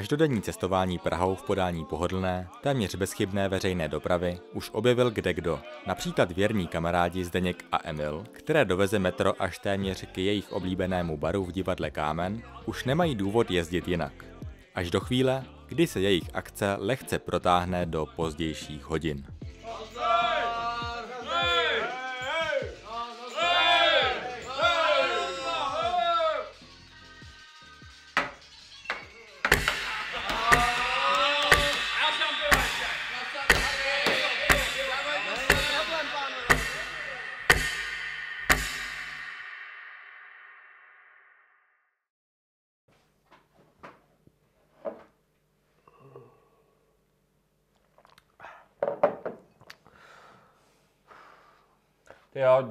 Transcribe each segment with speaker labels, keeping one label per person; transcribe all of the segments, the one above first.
Speaker 1: Každodenní cestování Prahou v podání pohodlné, téměř bezchybné veřejné dopravy už objevil kde kdo. Například věrní kamarádi Zdeněk a Emil, které doveze metro až téměř k jejich oblíbenému baru v divadle Kámen, už nemají důvod jezdit jinak. Až do chvíle, kdy se jejich akce lehce protáhne do pozdějších hodin.
Speaker 2: Jo,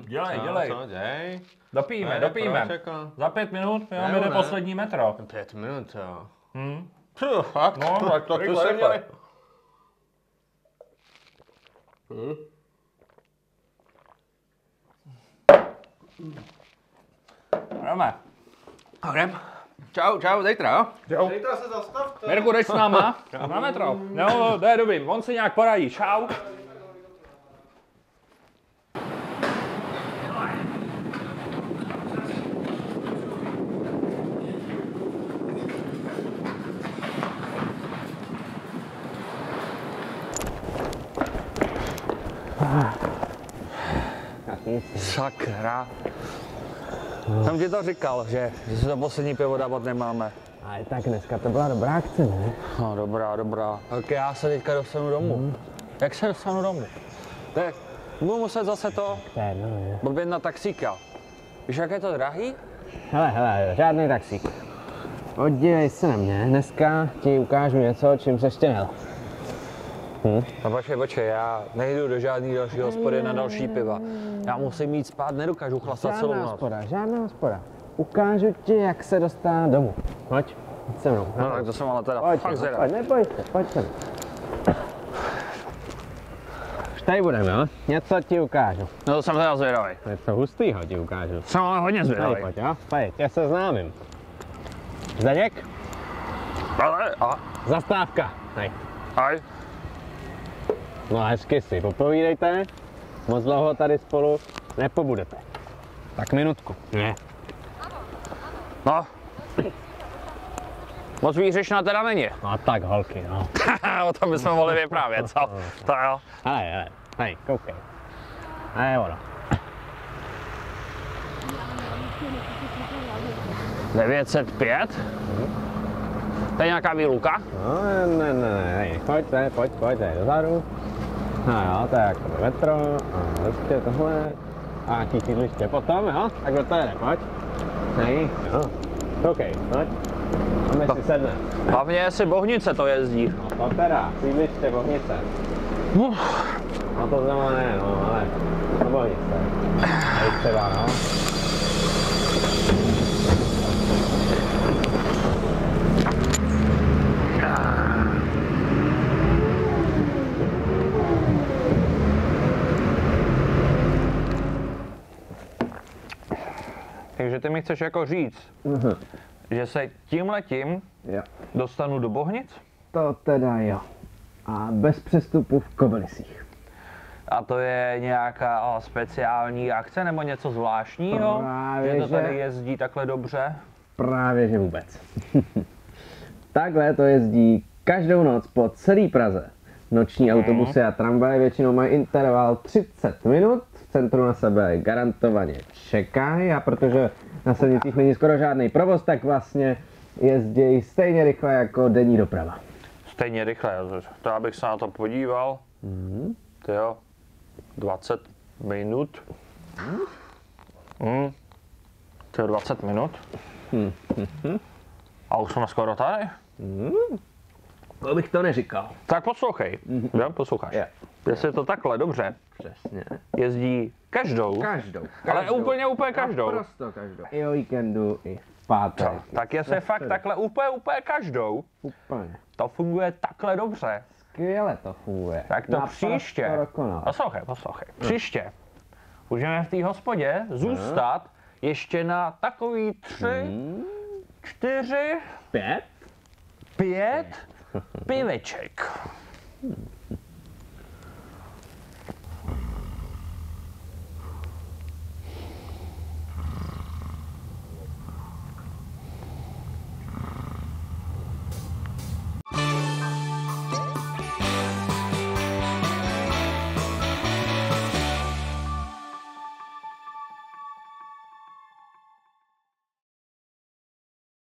Speaker 2: dělej,
Speaker 3: Co,
Speaker 2: dělej.
Speaker 3: Co, děj.
Speaker 2: Dopijeme,
Speaker 3: Ne,
Speaker 2: dopijeme.
Speaker 3: proč jako?
Speaker 2: Za pět minut jo, jde
Speaker 3: ne.
Speaker 2: poslední metro.
Speaker 3: Pět minut, jo.
Speaker 2: Hm.
Speaker 3: Pů, fakt?
Speaker 2: No, tak
Speaker 3: to tu se měli.
Speaker 2: Jdeme.
Speaker 3: Jdem. Čau, čau, zítra, jo?
Speaker 2: Jo.
Speaker 4: Zítra se zastavte.
Speaker 2: Mirku, jdeš s náma? Na metro. Jo, to je dobrý, on si nějak poradí. Čau.
Speaker 5: Sakra. Jsem ti to říkal, že, že si to poslední pivo dávat nemáme.
Speaker 6: Ale tak dneska to byla dobrá akce, ne?
Speaker 5: No dobrá, dobrá. Tak já se teďka dostanu domů.
Speaker 6: Mhm.
Speaker 5: Jak se dostanu domů? Tak budu muset zase to blbět na taxíka. Víš, jak je to drahý?
Speaker 6: Hele, hele, žádný taxík. Podívej se na mě, dneska ti ukážu něco, čím se ještě nel.
Speaker 5: No počkej, počkej, já nejdu do žádný další hospody na další piva. Já musím jít spát, nedokážu chlastat celou noc.
Speaker 6: hospoda, žádná hospoda. Ukážu ti, jak se dostat domů. Pojď, pojď se mnou.
Speaker 5: No tak to jsem ale teda
Speaker 6: Pojď,
Speaker 5: fakt
Speaker 6: pojď,
Speaker 5: zvědav.
Speaker 6: pojď, neboj se, pojď sem. Už tady budeme, jo? Něco ti ukážu.
Speaker 5: No to jsem teda zvědavý.
Speaker 6: Něco hustýho ti ukážu.
Speaker 5: Jsem ale hodně
Speaker 6: Tady
Speaker 5: zvědavý.
Speaker 6: pojď, jo? Pojď, tě se známím. Zdeněk,
Speaker 5: Ale, a,
Speaker 6: zastávka. Hej.
Speaker 5: aj,
Speaker 6: No a hezky si popovídejte. Moc dlouho tady spolu nepobudete. Tak minutku. Ne.
Speaker 5: no. Moc výřečná teda není.
Speaker 6: No a tak holky, no.
Speaker 5: o tom bychom mohli vyprávět, co? To jo.
Speaker 6: Hele, hele, hej, koukej. A je ono.
Speaker 5: 905? To je nějaká výluka?
Speaker 6: No, ne, ne, ne, pojďte, pojď, pojďte dozadu. No jo, to je jako metro, a ještě tohle. A nějaký sídliště potom, jo? Takhle to jede, pojď. Hej, jo. Koukej, pojď. Máme si sedne.
Speaker 5: Hlavně jestli bohnice to jezdí.
Speaker 6: No to teda, sídliště Bohnice. No to znamená ne, no, ale to Bohnice. Hej třeba, no.
Speaker 5: Takže ty mi chceš jako říct, že se tímhletím
Speaker 6: Jo.
Speaker 5: dostanu do bohnic?
Speaker 6: To teda jo. A bez přestupu v Kobylisích.
Speaker 5: A to je nějaká o, speciální akce nebo něco zvláštního?
Speaker 6: Právě,
Speaker 5: že to tady
Speaker 6: že-
Speaker 5: jezdí takhle dobře?
Speaker 6: Právě že vůbec. Takhle to jezdí každou noc po celé Praze. Noční autobusy a tramvaje většinou mají interval 30 minut, centru na sebe garantovaně čekají a protože na silnicích není skoro žádný provoz, tak vlastně jezdí stejně rychle jako denní doprava.
Speaker 5: Stejně rychle, to já bych se na to podíval.
Speaker 6: Mhm.
Speaker 5: Ty jo, 20 minut. Mm. To je 20 minut.
Speaker 6: Mhm.
Speaker 5: A už jsme skoro tady.
Speaker 6: To bych to neříkal.
Speaker 5: Tak poslouchej, jo, posloucháš.
Speaker 6: Je.
Speaker 5: Jestli je to takhle dobře,
Speaker 6: Přesně.
Speaker 5: jezdí každou,
Speaker 6: Každou.
Speaker 5: ale úplně, úplně každou.
Speaker 6: Naprosto každou. I o víkendu, i v pátek.
Speaker 5: Co? Tak jestli fakt takhle úplně, úplně každou,
Speaker 6: Úplně.
Speaker 5: to funguje takhle dobře,
Speaker 6: Skvěle to funguje.
Speaker 5: tak to
Speaker 6: Naprosto
Speaker 5: příště, poslouchej, poslouchej, příště můžeme v té hospodě zůstat ještě na takový tři, čtyři,
Speaker 6: Pět?
Speaker 5: pět piveček.